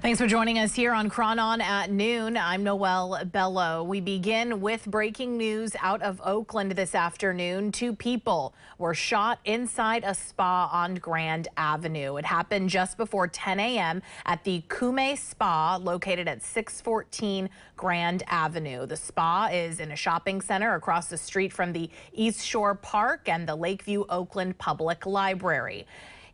Thanks for joining us here on KRON ON at noon. I'm Noel Bello. We begin with breaking news out of Oakland this afternoon. Two people were shot inside a spa on Grand Avenue. It happened just before 10 a.m. at the Kume Spa located at 614 Grand Avenue. The spa is in a shopping center across the street from the East Shore Park and the Lakeview Oakland Public Library.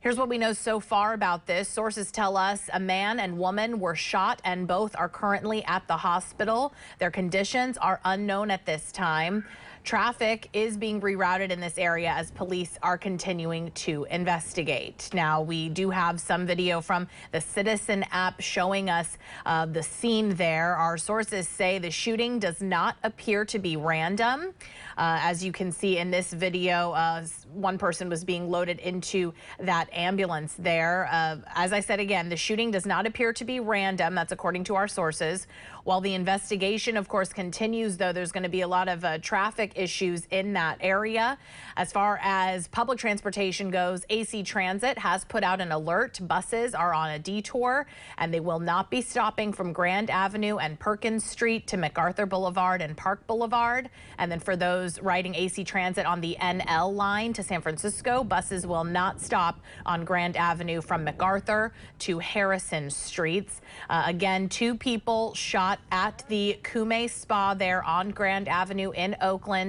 Here's what we know so far about this. Sources tell us a man and woman were shot and both are currently at the hospital. Their conditions are unknown at this time. Traffic is being rerouted in this area as police are continuing to investigate. Now, we do have some video from the Citizen app showing us uh, the scene there. Our sources say the shooting does not appear to be random. Uh, as you can see in this video, uh, one person was being loaded into that ambulance there. Uh, as I said again, the shooting does not appear to be random. That's according to our sources. While the investigation, of course, continues, though, there's going to be a lot of uh, traffic issues in that area. As far as public transportation goes, AC Transit has put out an alert. Buses are on a detour and they will not be stopping from Grand Avenue and Perkins Street to MacArthur Boulevard and Park Boulevard. And then for those riding AC Transit on the NL line to San Francisco, buses will not stop on Grand Avenue from MacArthur to Harrison Streets. Uh, again, two people shot at the Kume Spa there on Grand Avenue in Oakland.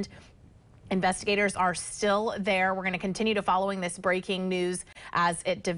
Investigators are still there. We're going to continue to following this breaking news as it develops.